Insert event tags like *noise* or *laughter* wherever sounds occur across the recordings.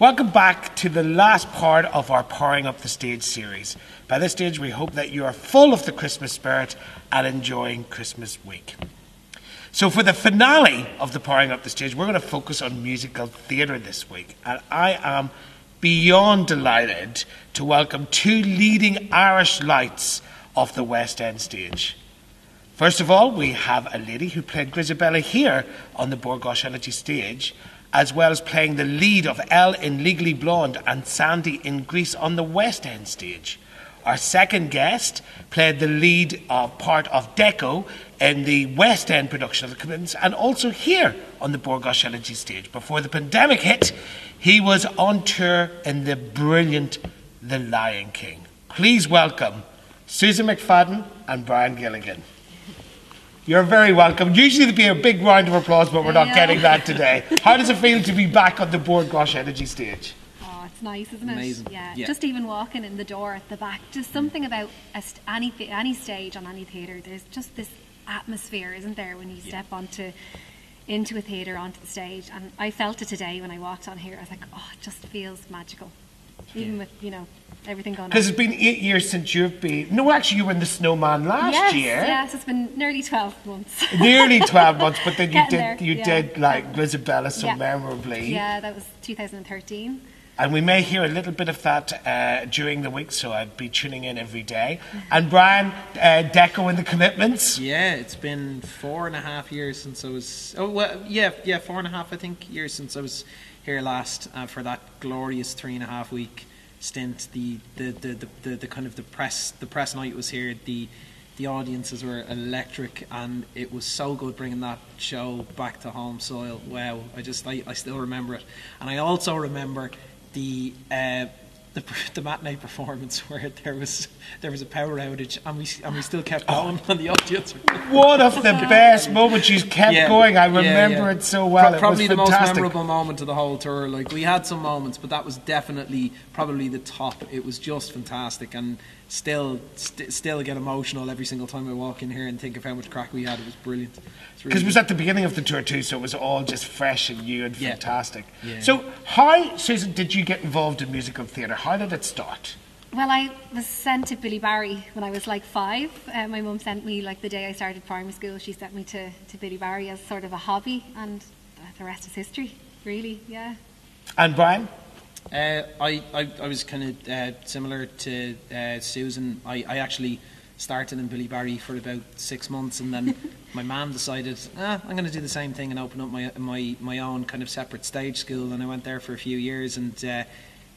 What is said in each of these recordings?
Welcome back to the last part of our Powering Up the Stage series. By this stage, we hope that you are full of the Christmas spirit and enjoying Christmas week. So, for the finale of the Powering Up the Stage, we're going to focus on musical theatre this week. And I am beyond delighted to welcome two leading Irish lights of the West End stage. First of all, we have a lady who played Grizabella here on the Bord Gáis Energy stage, as well as playing the lead of Elle in Legally Blonde and Sandy in Grease on the West End stage. Our second guest played the lead of part of Deco in the West End production of The Commitments and also here on the Bord Gáis Energy stage. Before the pandemic hit, he was on tour in the brilliant The Lion King. Please welcome Susan McFadden and Brian Gilligan. You're very welcome. Usually there'd be a big round of applause, but we're not Yeah. getting that *laughs* today. How does it feel to be back on the Bord Gáis Energy stage? Oh, it's nice, isn't it? Amazing. Yeah. Yeah. Just even walking in the door at the back, just something about a st- any the- any stage on any theatre. There's just this atmosphere, isn't there, when you step onto into a theatre onto the stage? And I felt it today when I walked on here. I was like, oh, it just feels magical, even with you know everything going on. Because it's been eight years since you've been. No, actually, you were in the Snowman last yes, year. yes, it's been nearly twelve months. *laughs* Nearly 12 months, but then you Getting did there, you yeah. did like Grizabella so Yeah. memorably. yeah, that was 2013. And we may hear a little bit of that uh, during the week, so I'd be tuning in every day. And Brian, uh, Deco and the commitments. Yeah, it's been four and a half years since I was. Oh, well, yeah, yeah, four and a half, I think, years since I was here last uh, for that glorious three and a half week stint. The the, the, the, the, the kind of the press the press night was here. The the audiences were electric, and it was so good bringing that show back to home soil. Wow, I just I, I still remember it, and I also remember the. Uh, the, *laughs* the matinee performance where there was there was a power outage and we and we still kept going and the audience were One of the best moments. You kept Yeah, going. I remember yeah. it so well. Pro- probably it was the most memorable moment of the whole tour. Like we had some moments, but that was definitely probably the top. It was just fantastic, and still st- still get emotional every single time I walk in here and think of how much crack we had. It was brilliant. It's really Because it was at the beginning of the tour too, so it was all just fresh and new and Yeah. fantastic. Yeah. So, how, Susan, did you get involved in musical theatre? How did it start? Well, I was sent to Billy Barry when I was like five. Uh, my mum sent me, like the day I started primary school, she sent me to, to Billy Barry as sort of a hobby, and uh, the rest is history, really, yeah. And Brian? Uh, I, I, I was kind of uh, similar to uh, Susan. I, I actually started in Billy Barry for about six months, and then *laughs* my mum decided ah, I'm going to do the same thing and open up my my my own kind of separate stage school. And I went there for a few years, and uh,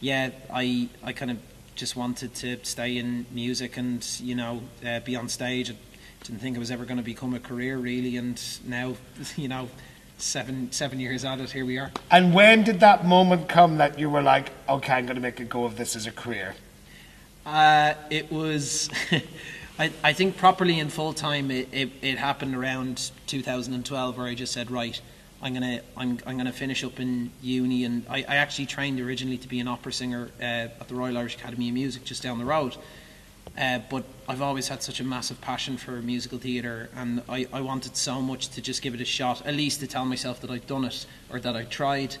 yeah, I I kind of just wanted to stay in music and you know uh, be on stage. I didn't think it was ever going to become a career really, and now *laughs* you know. Seven seven years at it, here we are. And when did that moment come that you were like, okay, I'm going to make a go of this as a career? Uh, it was, *laughs* I, I think properly in full time. It, it, it happened around 2012, where I just said, right, I'm gonna I'm, I'm gonna finish up in uni, and I, I actually trained originally to be an opera singer uh, at the Royal Irish Academy of Music just down the road. Uh, but I've always had such a massive passion for musical theatre, and I, I wanted so much to just give it a shot, at least to tell myself that I'd done it or that I tried.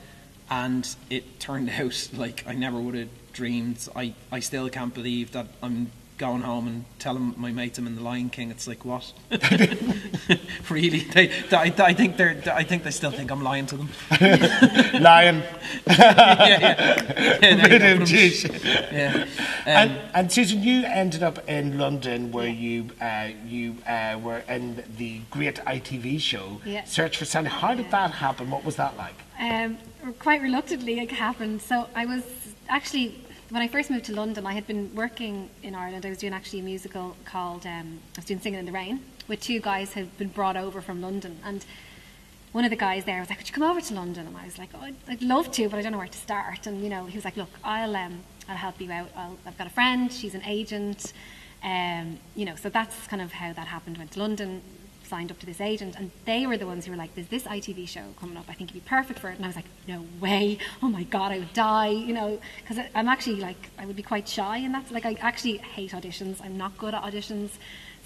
And it turned *laughs* out like I never would have dreamed. I, I still can't believe that I'm going home and telling my mates I'm in the Lion King. It's like what? *laughs* *laughs* really? They, they, I, I think they're. I think they still think I'm lying to them. *laughs* Lion. yeah, yeah. yeah, there you go. Brilliant, geez. yeah. Um, and, and Susan, you ended up in London where you uh, you uh, were in the great ITV show, Yeah. Search for Sandy. How did that happen? What was that like? Um, quite reluctantly, it happened. So I was actually, when I first moved to London, I had been working in Ireland. I was doing actually a musical called, um, I was doing Singing in the Rain with two guys had been brought over from London. And one of the guys there was like, "Would you come over to London?" And I was like, oh, I'd, "I'd love to, but I don't know where to start." And you know, he was like, "Look, I'll um, I'll help you out. I'll, I've got a friend. She's an agent. Um, you know, so that's kind of how that happened. Went to London, signed up to this agent, and they were the ones who were like, "There's this ITV show coming up. I think you'd be perfect for it." And I was like, "No way! Oh my god, I would die!" You know, because I'm actually like, I would be quite shy and that's Like, I actually hate auditions. I'm not good at auditions.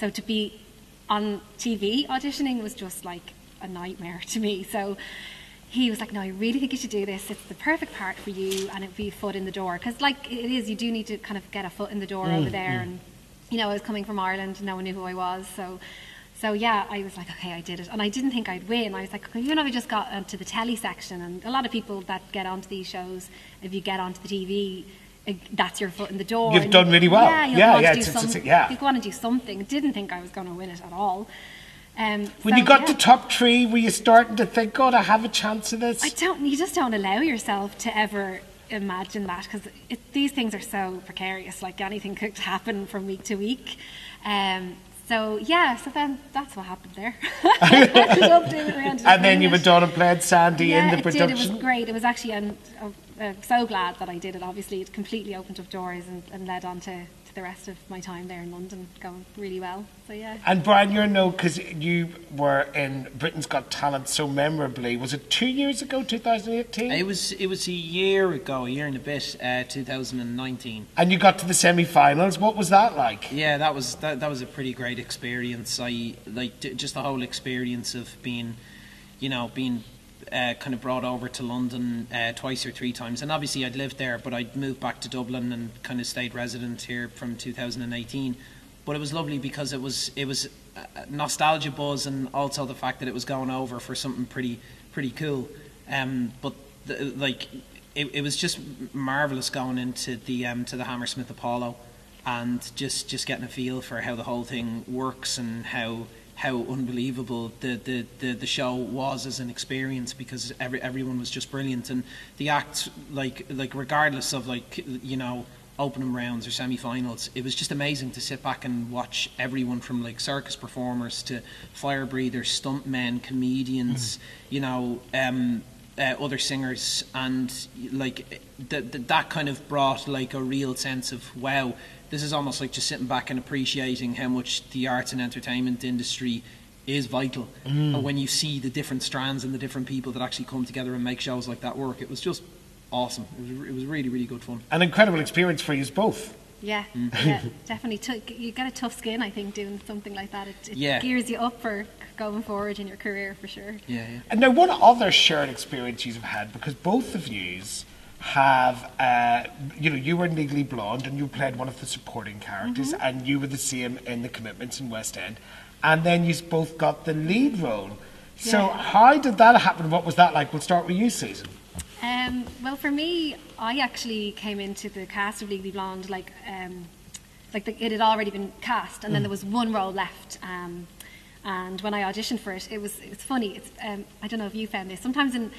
So to be on TV auditioning was just like a nightmare to me. So he was like, "No, I really think you should do this. It's the perfect part for you, and it'd be a foot in the door. Because, like it is, you do need to kind of get a foot in the door over mm, there. Mm. And you know, I was coming from Ireland, no one knew who I was, so." So yeah, I was like, okay, I did it, and I didn't think I'd win. I was like, you know, I just got onto the telly section, and a lot of people that get onto these shows, if you get onto the TV, eh, that's your foot in the door. You've done really well. Yeah, Yeah, yeah, to do it's- it's- some- yeah. You want to do something. Didn't think I was going to win it at all. Um, When so, you got yeah. to top three, were you starting to think, God, I have a chance of this? I don't. You just don't allow yourself to ever imagine that because these things are so precarious. Like anything could happen from week to week. Um, so yeah. So then that's what happened there. I ended up doing it around and then you went on and played Sandy yeah, in the it production. did. It was great. It was actually. I'm, I'm so glad that I did it. Obviously, it completely opened up doors and, and led on to the rest of my time there in London, going really well. So yeah. And Brian, you're no, because you were in Britain's Got Talent so memorably. Was it two years ago, 2018? It was it was a year ago, a year and a bit, uh, 2019. And you got to the semi-finals. What was that like? Yeah, that was that, that was a pretty great experience. I like just the whole experience of being, you know, being uh, kind of brought over to London uh, twice or three times. And obviously, I'd lived there, but I'd moved back to Dublin and kind of stayed resident here from 2018. But it was lovely because it was it was a nostalgia buzz, and also the fact that it was going over for something pretty pretty cool. Um, but the, like. It, it was just marvelous going into the um, to the Hammersmith Apollo, and just just getting a feel for how the whole thing works and how how unbelievable the, the, the, the show was as an experience because every everyone was just brilliant. And the act like like regardless of like you know opening rounds or semi-finals it was just amazing to sit back and watch everyone from like circus performers to fire breathers stuntmen comedians you know um uh, other singers and like th- th- that kind of brought like a real sense of wow this is almost like just sitting back and appreciating how much the arts and entertainment industry is vital. And when you see the different strands and the different people that actually come together and make shows like that work it was just awesome. It was, it was really really good fun. An incredible experience for you both. Yeah, *laughs* Mm. yeah, definitely. T- you get a tough skin, I think, doing something like that. It, it Yeah. gears you up for going forward in your career for sure. yeah yeah And now, what other shared experience you've had? Because both of yous have, uh, you know, you were in Legally Blonde and you played one of the supporting characters, Mm-hmm. and you were the same in The Commitments in West End, and then you both got the lead role. So, Yeah. how did that happen? What was that like? We'll start with you, Susan. Um, well, for me, I actually came into the cast of Legally Blonde like, um, like the, it had already been cast, and then there was one role left. Um, and when I auditioned for it, it was it's funny. It's um, I don't know if you found this. Sometimes in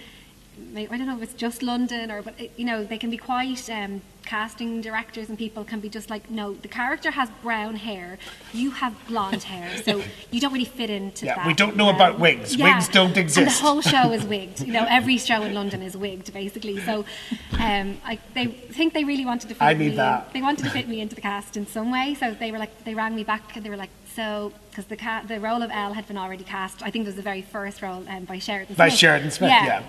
I don't know if it's just London or, but it, you know, they can be quite um, casting directors and people can be just like, no, the character has brown hair, you have blonde hair, so you don't really fit into Yeah, that. we don't know about wigs. Wigs don't And the whole show is *laughs* wigged. You know, every show in London is wigged, basically. So, um, I they think they really wanted to fit I me. need in- that. They wanted to fit me into the cast in some way. So they were like, they rang me back and they were like, so because the ca- the role of Elle had been already cast. I think it was the very first role um, by Sheridan. By Smith. Sheridan Smith, yeah.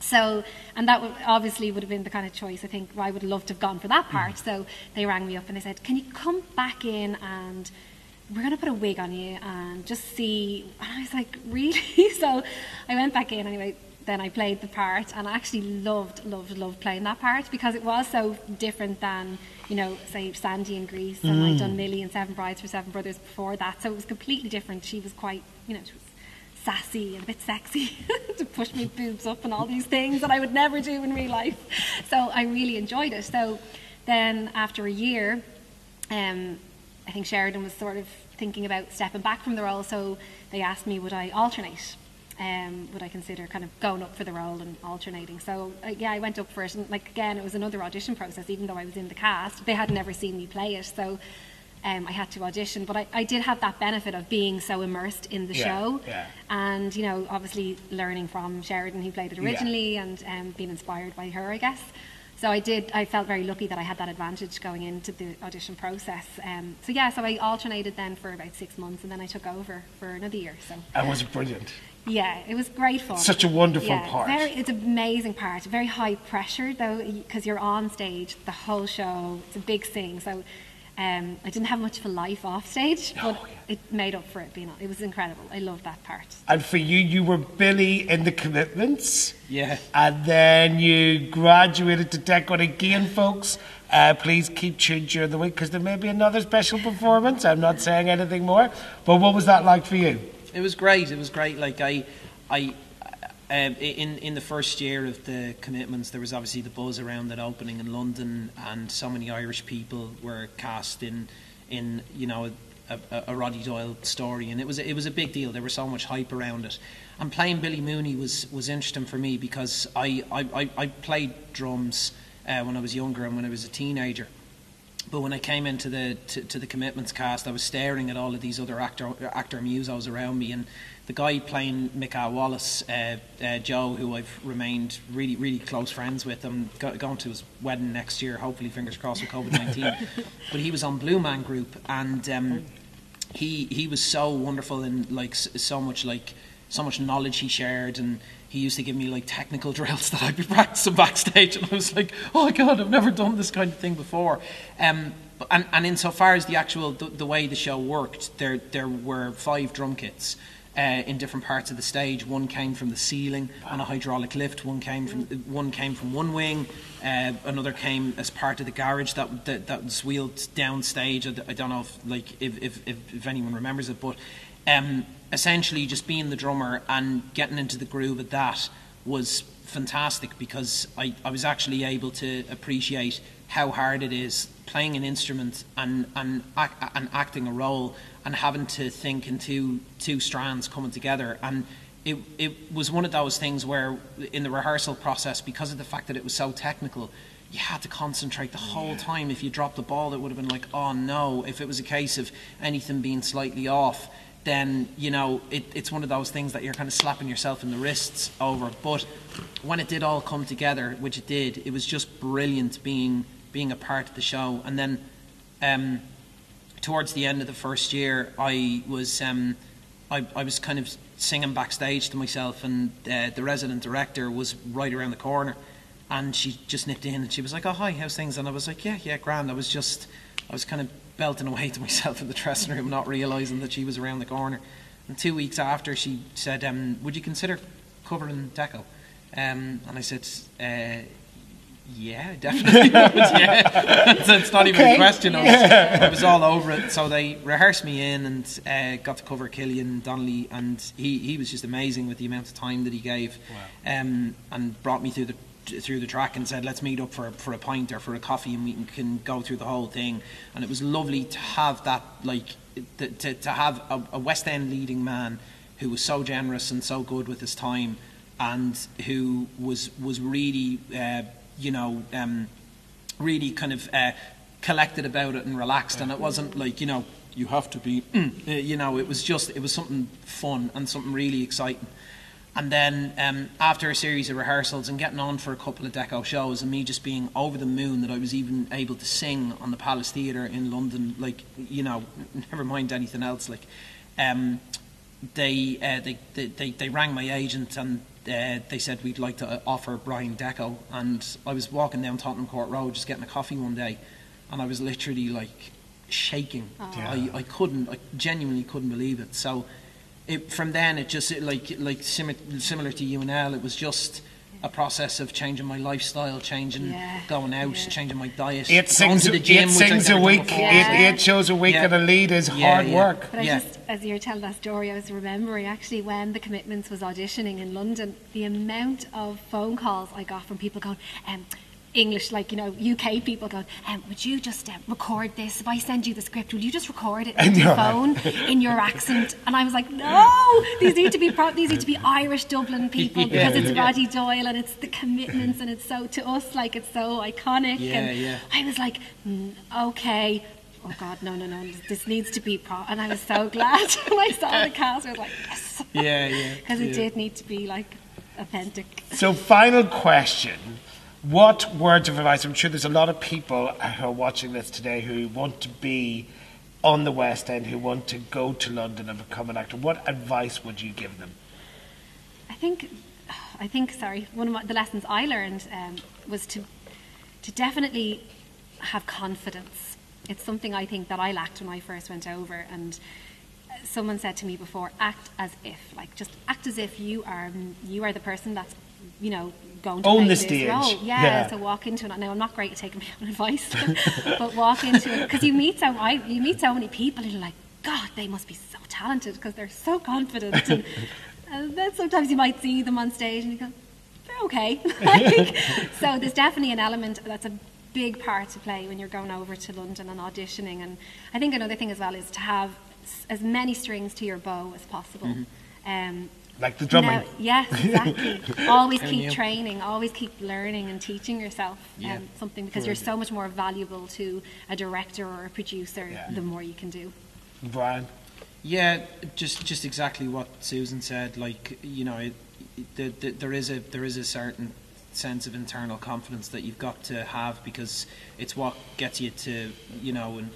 So, and that would, obviously would have been the kind of choice I think I would have loved to have gone for that part. Mm. So they rang me up and they said, "Can you come back in and we're going to put a wig on you and just see?" And I was like, *laughs* "Really?" so I went back in anyway. Then I played the part, and I actually loved, loved, loved playing that part because it was so different than, you know, say Sandy in Grease, and I'd done Millie and Seven Brides for Seven Brothers before that. So it was completely different. She was quite, you know, she was sassy and a bit sexy *laughs* to push my boobs up and all these things that I would never do in real life. So I really enjoyed it. So then after a year, um, I think Sheridan was sort of thinking about stepping back from the role. So they asked me, would I alternate? Um, would I consider kind of going up for the role and alternating? So uh, yeah, I went up for it, and like again, it was another audition process. Even though I was in the cast, they had never seen me play it, so um, I had to audition. But I, I did have that benefit of being so immersed in the Yeah, show, yeah. and you know, obviously learning from Sheridan, who played it Yeah. originally, and um, being inspired by her, I guess. So I did. I felt very lucky that I had that advantage going into the audition process. Um, so yeah, so I alternated then for about six months, and then I took over for another year. So And was brilliant. yeah, it was great fun. Such a wonderful yeah, part. Very, it's an amazing part. Very high pressure though, because you're on stage the whole show. It's a big thing. So Um, I didn't have much of a life off stage, but Oh, yeah. it made up for it. Being it was incredible. I loved that part. And for you, you were Billy in the commitments. Yeah. And then you graduated to Decon again, folks. Uh, please keep tuned during the week because there may be another special performance. I'm not saying anything more. But what was that like for you? It was great. It was great. Like I, I, um, in in the first year of the commitments, there was obviously the buzz around that opening in London, and so many Irish people were cast in, in you know. A, a, a Roddy Doyle story, and it was it was a big deal. There was so much hype around it, and playing Billy Mooney was was interesting for me because I I, I, I played drums uh, when I was younger and when I was a teenager, but when I came into the to, to the commitments cast, I was staring at all of these other actor actor musos around me, and the guy playing Mickah Wallace, uh, uh, Joe, who I've remained really really close friends with. I'm go- going to his wedding next year, hopefully, fingers crossed with COVID nineteen. *laughs* but he was on Blue Man Group, and um, he he was so wonderful and like so much like so much knowledge he shared and he used to give me like technical *laughs* drills that I'd be practicing backstage and I was like oh my god I've never done this kind of thing before. Um, and, and insofar as the actual the, the way the show worked there there were five drum kits uh, in different parts of the stage. One came from the ceiling on a hydraulic lift. One came from one came from one wing. Uh, another came as part of the garage that that, that was wheeled down stage. I, I don't know if like if, if, if anyone remembers it, but um, essentially just being the drummer and getting into the groove of that was fantastic because I, I was actually able to appreciate how hard it is playing an instrument and and, and acting a role and having to think in two two strands coming together. And it it was one of those things where in the rehearsal process because of the fact that it was so technical you had to concentrate the whole time. If you dropped the ball it would have been like oh no. If it was a case of anything being slightly off then you know it, it's one of those things that you're kind of slapping yourself in the wrists over. But when it did all come together which it did it was just brilliant being being a part of the show and then um, towards the end of the first year, I was um, I, I was kind of singing backstage to myself, and uh, the resident director was right around the corner, and she just nipped in and she was like, "Oh hi, how's things?" And I was like, "Yeah, yeah, grand." I was just I was kind of belting away to myself in the *laughs* dressing room, not realizing that she was around the corner. And two weeks after, she said, um, "Would you consider covering Deco?" Um, and I said. Uh, yeah, definitely. *laughs* yeah, it's not even a question. I was, I was all over it. So they rehearsed me in and uh, got to cover Killian Donnelly, and he, he was just amazing with the amount of time that he gave, um, and brought me through the through the track and said, "Let's meet up for for a pint or for a coffee, and we can, can go through the whole thing." And it was lovely to have that, like, to, to, to have a, a West End leading man who was so generous and so good with his time, and who was was really, uh, you know. Um, really kind of uh, collected about it and relaxed and it wasn't like you know you have to be *clears throat* uh, you know it was just it was something fun and something really exciting and then um, after a series of rehearsals and getting on for a couple of deco shows and me just being over the moon that I was even able to sing on the Palace Theatre in London like you know *laughs* never mind anything else like um, they, uh, they, they, they, they rang my agent and uh, they said we'd like to uh, offer Brian Deco. And I was walking down Tottenham Court Road just getting a coffee one day, and I was literally like shaking. I, I couldn't, I genuinely couldn't believe it. So it, from then, it just it, like like simi- similar to UNL, it was just a process of changing my lifestyle, changing, Yeah, going out, yeah. changing my diet, Eight going sings, to the gym, eight which sings a week, before. eight, Yeah. shows a week Yeah. and a lead is Yeah, hard yeah. work. But I Yeah. just, as you were telling that story, I was remembering actually when the Commitments was auditioning in London, the amount of phone calls I got from people going, um, English, like, you know, UK people going, um, would you just um, record this? If I send you the script, will you just record it *laughs* In into your phone *laughs* in your accent? And I was like, no, these need to be pro- these need to be Irish Dublin *laughs* people because it's Yeah. Roddy Doyle and it's the Commitments and it's so, to us, like, it's so iconic. Yeah, and yeah. I was like, mm, okay. Oh God, no, no, no! This needs to be pro. And I was so glad when I saw the cast. I was like, yes, Yeah, yeah. because it did need to be like authentic. So, final question. What words of advice? I'm sure there's a lot of people who are watching this today who want to be on the West End, who want to go to London and become an actor. What advice would you give them? I think, I think. Sorry, one of my, the lessons I learned um, was to, to definitely have confidence it's something I think that I lacked when I first went over. And someone said to me before, act as if, like just act as if you are you are the person that's you know going to Own the this stage. role. Yeah, Yeah. so walk into it. Now I'm not great at taking *laughs* my own advice, *laughs* but walk into it because you meet so I you meet so many people and you're like, God, they must be so talented because they're so confident. And, *laughs* and then sometimes you might see them on stage and you go, they're okay. like, so there's definitely an element that's a big part to play when you're going over to London and auditioning. And I think another thing as well is to have as many strings to your bow as possible. Um, Like the drumming. now- yes, exactly. *laughs* always keep knew? training, always keep learning and teaching yourself Yeah. um, something because you're so much more valuable to a director or a producer Yeah. the more you can do. Brian. Yeah, just just exactly what Susan said. Like you know, it, it, the, the, there is a there is a certain sense of internal confidence that you've got to have because it's what gets you to you know and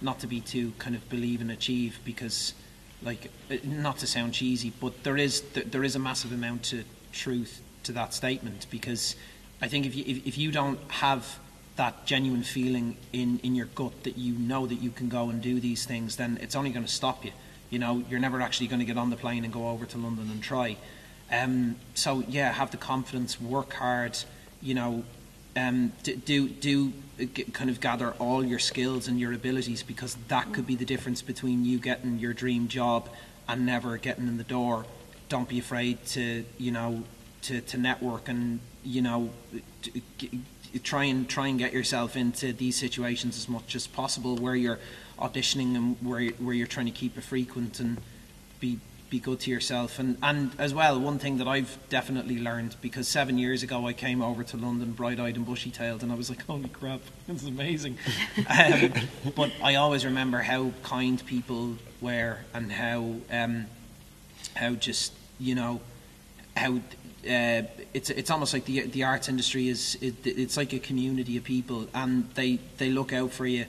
not to be too kind of believe and achieve because like uh, not to sound cheesy, but there is there is a massive amount of truth to that statement because I think if you if, if you don't have that genuine feeling in, in your gut that you know that you can go and do these things, then it's only going to stop you. You know, you're never actually going to get on the plane and go over to London and try. Um, so yeah, have the confidence, work hard. You know, um, d- do do uh, kind of gather all your skills and your abilities because that could be the difference between you getting your dream job and never getting in the door. Don't be afraid to you know to, to network and you know t- g- try and try and get yourself into these situations as much as possible where you're auditioning and where where you're trying to keep it frequent and be be good to yourself. And and as well one thing that I've definitely learned because seven years ago I came over to London bright-eyed and bushy-tailed and I was like holy crap *laughs* this is amazing. Um, but I always remember how kind people were and how um, how just you know how uh, it's it's almost like the the arts industry is it, it's like a community of people and they they look out for you.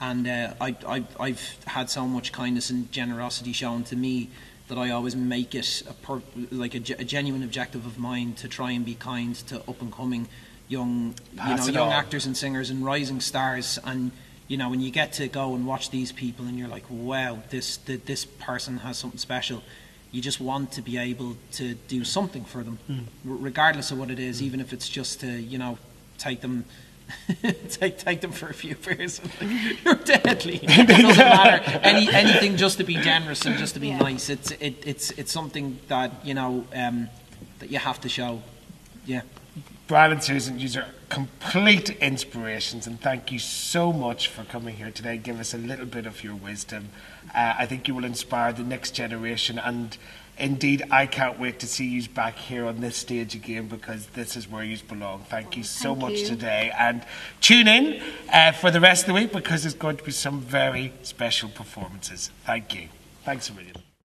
And uh, I, I I've had so much kindness and generosity shown to me that I always make it a per, like a, a genuine objective of mine to try and be kind to up and coming young you know young on. actors and singers and rising stars. And you know when you get to go and watch these people and you're like wow this th- this person has something special you just want to be able to do something for them r- regardless of what it is even if it's just to you know take them *laughs* take take them for a few beers *laughs* you're deadly *laughs* it doesn't matter Any, anything just to be generous and just to be Yeah. nice it's it, it's it's something that you know um, that you have to show yeah Brian and Susan, you are complete inspirations, and thank you so much for coming here today. Give us a little bit of your wisdom. Uh, I think you will inspire the next generation, and indeed, I can't wait to see you back here on this stage again because this is where you belong. Thank you so Thank much you. today, and tune in uh, for the rest of the week because there's going to be some very special performances. Thank you. Thanks a million.